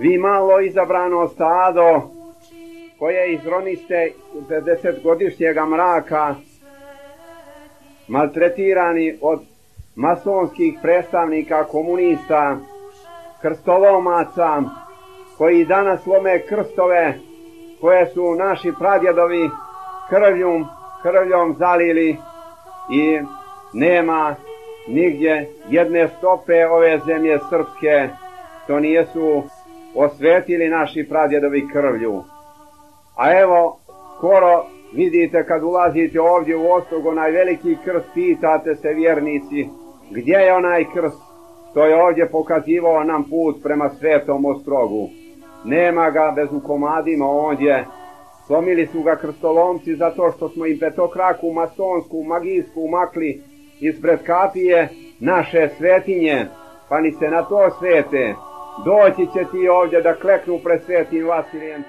vi malo izabrano stado koje izroniste 50-godišnjega mraka maltretirani od masonskih predstavnika komunista, krstolomaca, koji danas lome krstove koje su naši pradjedovi krvljom, krvljom zalili i nema nigdje jedne stope ove zemlje srpske što nijesu osvetili naši pradjedovi krvlju. A evo, skoro vidite kad ulazite ovdje u Ostrog, onaj veliki krst, pitate se vjernici, gdje je onaj krst što je ovdje pokazivao nam put prema svetom Ostrogu. Nema ga bez u komadima ondje. Slomili su ga krstolomci zato što smo im petokraku, masonsku, magijsku makli ispred kapije naše svetinje, pa ni se na to svete. Doći će ti ovdje da kleknu pred svetim Vasilijem.